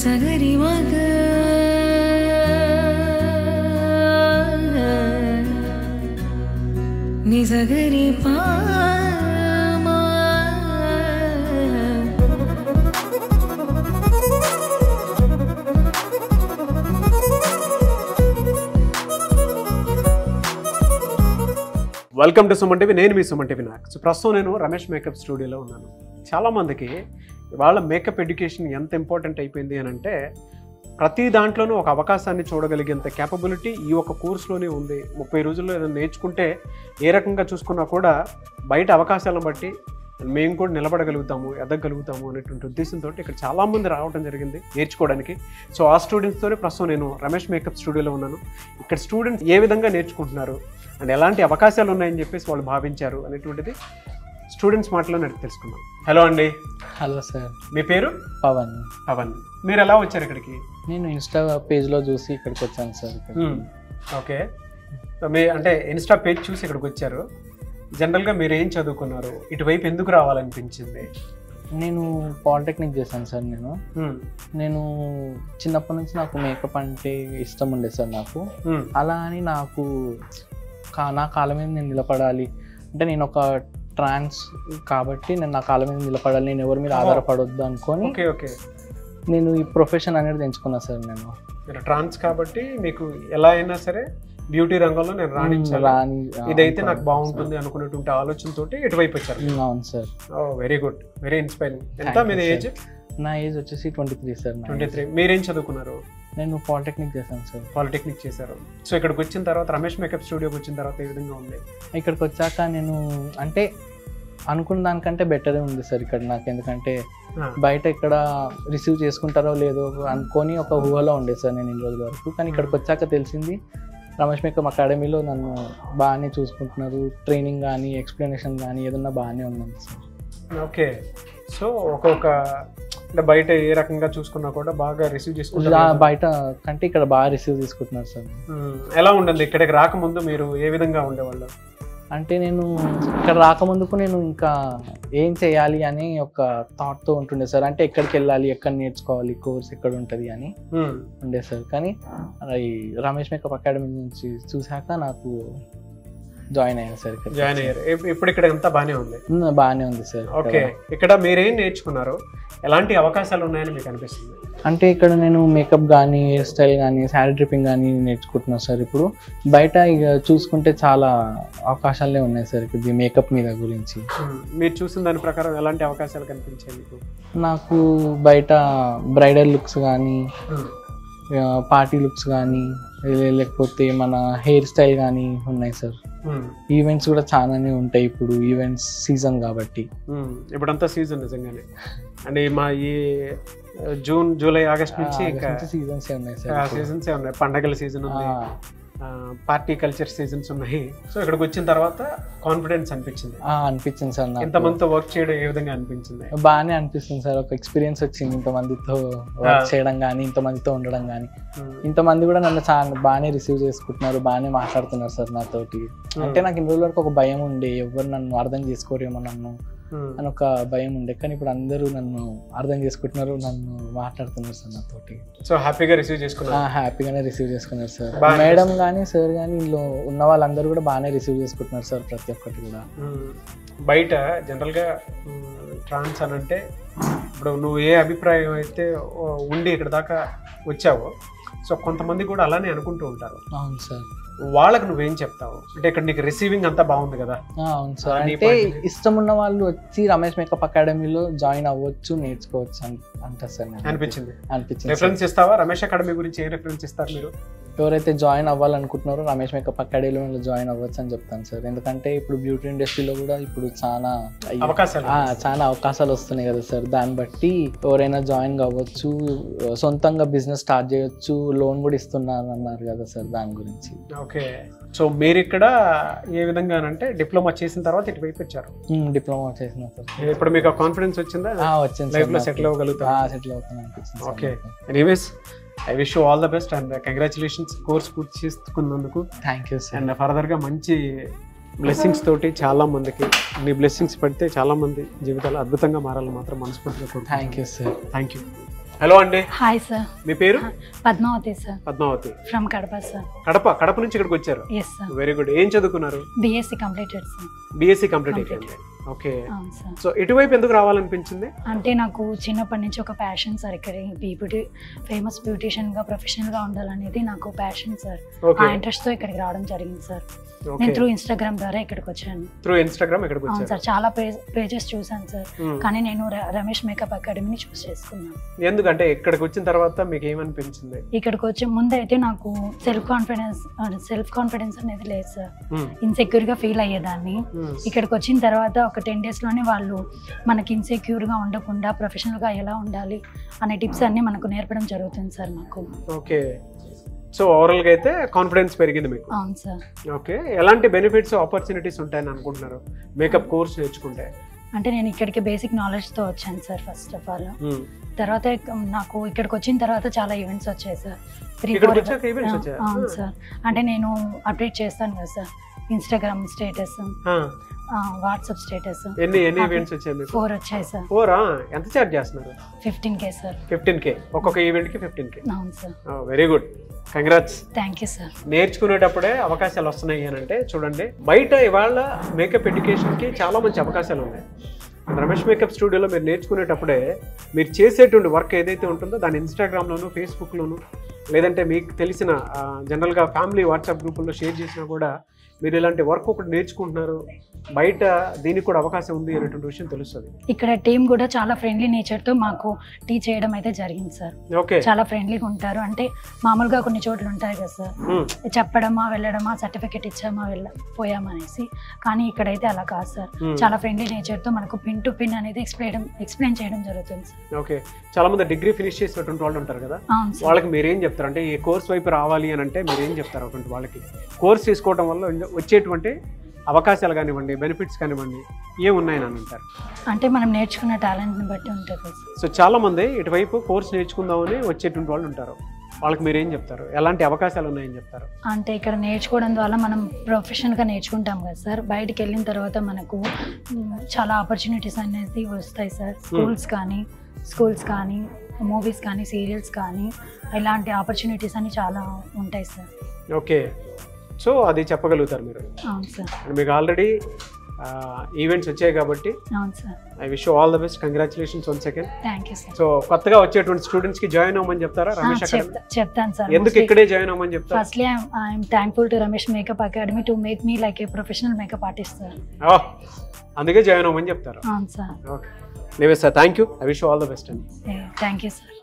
నిజగరి మగ నిజగరి welcome to Suman TV నేను మీ సుమన్ టీవీ నాకు సో ప్రస్తుతం నేను రమేష్ మేకప్ స్టూడియోలో ఉన్నాను. చాలామందికి వాళ్ళ మేకప్ ఎడ్యుకేషన్ ఎంత ఇంపార్టెంట్ అయిపోయింది అని అంటే ప్రతి దాంట్లోనూ ఒక అవకాశాన్ని చూడగలిగేంత క్యాపబిలిటీ ఈ ఒక కోర్సులోనే ఉంది. ముప్పై రోజుల్లో ఏదైనా నేర్చుకుంటే ఏ రకంగా చూసుకున్నా కూడా బయట అవకాశాలను బట్టి మేము కూడా నిలబడగలుగుతాము ఎదగలుగుతాము అనేటువంటి ఉద్దేశంతో ఇక్కడ చాలామంది రావడం జరిగింది నేర్చుకోవడానికి. సో ఆ స్టూడెంట్స్తోనే ప్రస్తుతం నేను రమేష్ మేకప్ స్టూడియోలో ఉన్నాను. ఇక్కడ స్టూడెంట్స్ ఏ విధంగా నేర్చుకుంటున్నారు? అండ్ ఎలాంటి అవకాశాలు ఉన్నాయని చెప్పేసి వాళ్ళు భావించారు అనేటువంటిది స్టూడెంట్స్ మాటలో నేను తెలుసుకున్నాం హలో అండి. Hello sir. మీ పేరు? పవన్. పవన్. మీరు ఎలా వచ్చారు ఇక్కడికి? నేను ఇన్స్టా పేజ్లో చూసి ఇక్కడికి వచ్చాను సార్. ఓకే. మీ అంటే ఇన్స్టా పేజ్ చూసి ఇక్కడికి వచ్చారు. జనరల్గా మీరు ఏం చదువుకున్నారు? ఇటువైపు ఎందుకు రావాలనిపించింది? నేను పాలిటెక్నిక్ చేశాను సార్ నేను. నేను చిన్నప్పటి నుంచి నాకు మేకప్ అంటే ఇష్టం ఉండే సార్ నాకు. అలా అని నాకు కా నా కాళ్ళ మీద నేను నిలబడాలి. అంటే నేను ఒక ట్రాన్స్ కాబట్టి నేను నా కాళ్ళ మీద నిలబడాలి నేను ఎవరి మీద ఆధారపడొద్దు అనుకొని ఓకే ఓకే. నేను ఈ ప్రొఫెషన్ అనేది ఎంచుకున్నా సార్ నేను. మీరు ట్రాన్స్ కాబట్టి మీకు ఎలా అయినా సరే బ్యూటీ రంగంలో నేను రాణించాలి. రాని ఇదైతే నాకు బాగుంటుంది అనుకునేటువంటి ఆలోచనతోటి ఇటువైపు వచ్చారు. అవును sir. Very good very inspiring ఎంత మీది. ఏజ్ నా ఏజ్ వచ్చేసి twenty three sir twenty. Three మీరేం చదువుకున్నారు? నేను పాలిటెక్నిక్ చేశాను సార్ పాలిటెక్నిక్ చేశారు. సో ఇక్కడికి వచ్చిన తర్వాత రమేష్ మేకప్ స్టూడియోకి వచ్చిన తర్వాత ఏ విధంగా ఉంది? ఇక్కడికి వచ్చాక నేను అంటే అనుకున్న దానికంటే బెటరే ఉంది సార్ ఇక్కడ నాకు. ఎందుకంటే బయట ఇక్కడ రిసీవ్ చేసుకుంటారో లేదో అనుకొని ఒక ఊహలో ఉండే సార్ నేను ఇన్ని రోజుల వరకు. కానీ ఇక్కడికి వచ్చాక తెలిసింది రమేష్ మేకప్ అకాడమీలో నన్ను బాగానే చూసుకుంటున్నారు. ట్రైనింగ్ కానీ ఎక్స్ప్లెనేషన్ కానీ ఏదన్నా బాగానే ఉందండి సార్ ఓకే. సో ఒక్కొక్క అంటే బయట ఏ రకంగా చూసుకున్నా కూడా బాగా రిసీవ్ చేసుకుంటారు? బయట కంటే ఇక్కడ బాగా రిసీవ్ తీసుకుంటున్నారు సార్. ఎలా ఉండండి? ఇక్కడికి రాకముందు మీరు ఏ విధంగా ఉండేవాళ్ళు? అంటే నేను ఇక్కడ రాకముందుకు నేను ఇంకా ఏం చేయాలి అని ఒక థాట్తో ఉంటుండే సార్. అంటే ఎక్కడికి వెళ్ళాలి ఎక్కడ నేర్చుకోవాలి కోర్స్ ఎక్కడ ఉంటుంది అని. ఉండే సార్. కానీ రమేష్ మేకప్ అకాడమీ నుంచి చూశాక నాకు జాయిన్ అయ్యాను సార్ జాయిన్ అయ్యారు. ఇప్- ఇప్పుడు ఇక్కడ అంతా బాగానే ఉంది? బాగానే ఉంది సార్. ఓకే. ఇక్కడ మీరేం నేర్చుకున్నారు? ఎలాంటి అవకాశాలు ఉన్నాయని మీకు అనిపిస్తుంది అంటే ఇక్కడ నేను మేకప్ కానీ హెయిర్ స్టైల్ కానీ శారీ డ్రిప్పింగ్ కానీ నేర్చుకుంటున్నాను సార్ ఇప్పుడు బయట ఇక చూసుకుంటే చాలా అవకాశాలే ఉన్నాయి సార్ ఇది మేకప్ మీద గురించి. మీరు చూసిన దాని ప్రకారం ఎలాంటి అవకాశాలు కనిపించాయి మీకు నాకు బయట బ్రైడల్ లుక్స్ కానీ. పార్టీ లుక్స్ కానీ లేకపోతే మన హెయిర్ స్టైల్ కానీ ఉన్నాయి సార్. ఈవెంట్స్ కూడా చాలానే ఉంటాయి ఇప్పుడు ఈవెంట్స్ సీజన్ కాబట్టి. ఇప్పుడంతా సీజన్ నిజంగానే. అంటే మా ఈ జూన్ జూలై ఆగస్ట్ నుంచి సీజన్స్ ఉన్నాయి సార్ సీజన్స్ ఉన్నాయి. పండగల సీజన్ ఉంది. పార్టీ కల్చర్ సీజన్స్ ఉన్నాయి. సో ఇక్కడికి వచ్చిన తర్వాత కాన్ఫిడెన్స్ అనిపించింది. అనిపించింది సార్ ఇంతమందితో వర్క్ చేయడం ఏ విధంగా అనిపించింది? బాగానే అనిపిస్తుంది సార్. ఒక ఎక్స్పీరియన్స్ వచ్చింది ఇంతమందితో వర్క్ చేయడం కానీ ఇంతమందితో ఉండడం కానీ. ఇంతమంది కూడా నన్ను చాలా బాగానే రిసీవ్ చేసుకుంటున్నారు బాగానే మాట్లాడుతున్నారు సార్ నాతోటి. అంటే నాకు ఇన్ని రోజుల వరకు ఒక భయం ఉండే. ఎవరు నన్ను అర్థం చేసుకోరేమో నన్ను. అని ఒక భయం ఉండే. కానీ ఇప్పుడు అందరూ నన్ను అర్థం చేసుకుంటున్నారు నన్ను మాట్లాడుతున్నారు సార్ నాతోటి. సో హ్యాపీగా రిసీవ్ చేసుకున్నారు. హ్యాపీగానే రిసీవ్ చేసుకున్నారు సార్. మేడం కానీ సార్ కానీ ఇందులో ఉన్న వాళ్ళందరూ కూడా బాగానే రిసీవ్ చేసుకుంటున్నారు సార్ ప్రతి ఒక్కటి కూడా. మ్మ్. బయట జనరల్గా ట్రాన్స్ అని అంటే ఇప్పుడు నువ్వు ఏ అభిప్రాయం అయితే ఉండి ఇక్కడ దాకా వచ్చావో సో కొంతమంది కూడా అలానే అనుకుంటూ ఉంటారు. అవును సార్. వాళ్ళకి నువ్వేం చెప్తావు? అంటే ఇక్కడ నీకు రిసీవింగ్ అంతా బాగుంది కదా. అవును సార్. అంటే. ఇష్టం ఉన్న వాళ్ళు వచ్చి రమేష్ మేకప్ అకాడమీలో జాయిన్ అవ్వచ్చు నేర్చుకోవచ్చు అని అంటారు సార్. అనిపించింది. అనిపించింది. రెఫరెన్స్ ఇస్తావా? రమేష్ అకాడమీ గురించి ఏ రెఫరెన్స్ ఇస్తారు మీరు? ఎవరైతే జాయిన్ అవ్వాలనుకుంటున్నారో రమేష్ మేకప్ అకాడమీలో జాయిన్ అవ్వచ్చు అని చెప్తాను సార్. ఎందుకంటే ఇప్పుడు బ్యూటీ ఇండస్ట్రీలో కూడా ఇప్పుడు చాలా అవకాశాలు చాలా అవకాశాలు వస్తున్నాయి కదా సార్. దాన్ని బట్టి ఎవరైనా జాయిన్ కావచ్చు సొంతంగా బిజినెస్ స్టార్ట్ చేయొచ్చు లోన్ కూడా ఇస్తున్నారు అన్నారు కదా సార్ దాని గురించి. ఓకే. సో మీరు ఇక్కడ ఏ విధంగా అంటే డిప్లొమా చేసిన తర్వాత ఇటువైపు వచ్చారు? డిప్లొమా చేసిన సార్ ఇప్పుడు మీకు కాన్ఫిడెన్స్ వచ్చిందా? వచ్చింది సెటిల్ అవ్వగలుగుతారు? సెటిల్ అవుతాను okay. Anyways I wish you all the best and congratulations course పూర్తి చేసుకున్నందుకు. థ్యాంక్ యూ సార్ అండ్ ఫర్దర్గా మంచి బ్లెస్సింగ్స్ తోటి చాలా మందికి నీ బ్లెస్సింగ్స్ పెడితే చాలా మంది జీవితాలు అద్భుతంగా మారాలని మాత్రం మనస్ఫూర్తిగా thank you sir thank you hello అండి. హాయ్ సార్ మీ పేరు? Padmavati sir Padmavati. From Kadapa sir Kadapa Kadapa నుంచి ఇక్కడికి వచ్చారు? ఎస్ సార్ వెరీ గుడ్ ఏం చదువుకున్నారు? BSc completed sir BSc complete. అయిపోయింది ఓకే. సో ఇటువైపు ఎందుకు రావాలనిపించింది? అంటే నాకు చిన్నప్పటి నుంచి ఒక ప్యాషన్ సార్ ఇక్కడ బ్యూటీ ఫేమస్ బ్యూటీషియన్గా ప్రొఫెషనల్గా ఉండాలనేది నాకు ప్యాషన్ సార్. ఆ ఓకే ఇంట్రెస్ట్తో ఇక్కడికి రావడం జరిగింది సార్. నేను త్రూ ఇన్స్టాగ్రామ్ ద్వారా ఇక్కడికి వచ్చాను. త్రూ ఇన్స్టాగ్రామ్ ఇక్కడికి వచ్చారు. సార్ చాలా పేజెస్ చూసాను సార్. కానీ నేను రమేష్ మేకప్ అకాడమీని చూస్ చేసుకున్నాను. ఎందుకంటే ఇక్కడికి వచ్చిన తర్వాత మీకు ఏమనిపించింది? ఇక్కడికి వచ్చే ముందు అయితే నాకు సెల్ఫ్ కాన్ఫిడెన్స్ సెల్ఫ్ కాన్ఫిడెన్స్ అనేది లేదు సార్. Hmm. ఇన్సెక్యూర్గా ఫీల్ అయ్యేదాన్ని. ఇక్కడికి వచ్చిన తర్వాత ఒక టెన్ డేస్లోనే వాళ్ళు మనకి ఇన్సెక్యూర్గా ఉండకుండా ప్రొఫెషనల్గా ఎలా ఉండాలి అనే టిప్స్ అన్నీ మనకు నేర్పడం జరుగుతుంది సార్ మాకు. ఓకే. సో ఓవరాల్గా అయితే కాన్ఫిడెన్స్ పెరిగింది మీకు. అవును సార్. ఓకే. ఎలాంటి బెనిఫిట్స్ ఆపర్చునిటీస్ ఉంటాయని అనుకుంటున్నారు? మేకప్ కోర్స్ నేర్చుకుంటే. అంటే నేను ఇక్కడికి బేసిక్ నాలెడ్జ్తో వచ్చాను సార్ ఫస్ట్ ఆఫ్ ఆల్. తర్వాత నాకు ఇక్కడికి వచ్చిన తర్వాత చాలా ఈవెంట్స్ వచ్చాయి సార్. Three four? అవును Hmm. సార్. అంటే నేను అప్డేట్ చేస్తాను కదా sir. Instagram status WhatsApp status. ఎన్ని ఎన్ని. ఈవెంట్స్ వచ్చాయి మీకు? ఫోర్ వచ్చాయి సార్. ఫోరా? ఎంత చార్జ్ చేస్తున్నారు? Fifteen K sir. Fifteen K. ఒక్కొక్క ఈవెంట్కి ఫిఫ్టీన్ కే. అవును sir. Very good congrats thank you sir నేర్చుకునేటప్పుడే అవకాశాలు వస్తున్నాయి అని అంటే చూడండి బయట ఇవాళ మేకప్ ఎడ్యుకేషన్కి చాలా మంచి అవకాశాలు ఉన్నాయి. రమేష్ మేకప్ స్టూడియోలో మీరు నేర్చుకునేటప్పుడే మీరు చేసేటువంటి వర్క్ ఏదైతే ఉంటుందో దాన్ని ఇన్స్టాగ్రామ్లోను ఫేస్బుక్లోను లేదంటే మీకు తెలిసిన జనరల్గా ఫ్యామిలీ వాట్సాప్ గ్రూపుల్లో షేర్ చేసినా కూడా మీరు ఇలాంటి వర్క్ ఒకటి నేర్చుకుంటున్నారు. బయట దీనికి కూడా అవకాశం ఉంది అనేటువంటి విషయం తెలుస్తుంది. ఇక్కడ టీం కూడా చాలా ఫ్రెండ్లీ నేచర్తో మాకు టీచ్ చేయడం అయితే జరిగింది సార్. ఓకే. చాలా ఫ్రెండ్లీగా ఉంటారు. అంటే మామూలుగా కొన్ని చోట్ల ఉంటాయి కదా సార్. చెప్పడమా వెళ్ళడమా సర్టిఫికెట్ ఇచ్చామా వెళ్ళ పోయామా అనేసి కానీ ఇక్కడైతే అలా కాదు సార్. చాలా ఫ్రెండ్లీ నేచర్తో మనకు పిన్ టు పిన్ అనేది ఎక్స్ప్లెయిన్ ఎక్స్ప్లెయిన్ చేయడం జరుగుతుంది సార్. ఓకే. చాలా మంది డిగ్రీ ఫినిష్ చేసినటువంటి వాళ్ళు ఉంటారు కదా? వాళ్ళకి మీరేం చెప్తారు? అంటే ఈ కోర్స్ వైపు రావాలి అని అంటే మీరేం చెప్తారు అటువంటి వాళ్ళకి? కోర్స్ తీసుకోవడం వల్ల వచ్చేటువంటి అవకాశాలు కానివ్వండి బెనిఫిట్స్ కానివ్వండి ఏమున్నాయని అని అంటారు. అంటే మనం నేర్చుకున్న టాలెంట్ని బట్టి ఉంటుంది. సో చాలా మంది ఇటువైపు కోర్స్ నేర్చుకుందామని వచ్చేటువంటి వాళ్ళు ఉంటారు. వాళ్ళకి మీరేం చెప్తారు? ఎలాంటి అవకాశాలు ఉన్నాయని చెప్తారు? అంటే ఇక్కడ నేర్చుకోవడం ద్వారా మనం ప్రొఫెషనల్గా నేర్చుకుంటాం కదా సార్. బయటికి వెళ్ళిన తర్వాత మనకు చాలా ఆపర్చునిటీస్ అనేది వస్తాయి సార్. స్కూల్స్ కానీ స్కూల్స్ కానీ మూవీస్ కానీ సీరియల్స్ కానీ ఇలాంటి ఆపర్చునిటీస్ అని చాలా ఉంటాయి సార్. ఓకే సో అది చెప్పగలుగుతారు మీరు. అండ్ మీకు ఆల్రెడీ ఈవెంట్స్ వచ్చాయి కాబట్టి I wish all the best. Congratulations one second so కొత్తగా వచ్చేటువంటి స్టూడెంట్స్కి జాయిన్ అవ్వమని చెప్తారా? రమేష్ చెప్తాను సార్. ఎందుకు ఇక్కడే జాయిన్ అవ్వమని చెప్తారు? Firstly I'm thankful to Ramesh makeup academy to make me like a professional makeup artist sir అందుకే జాయిన్ అవ్వమని చెప్తారు? అవును సార్. ఓకే. లేవే sir thank you I wish all the best అండి థ్యాంక్ యూ సార్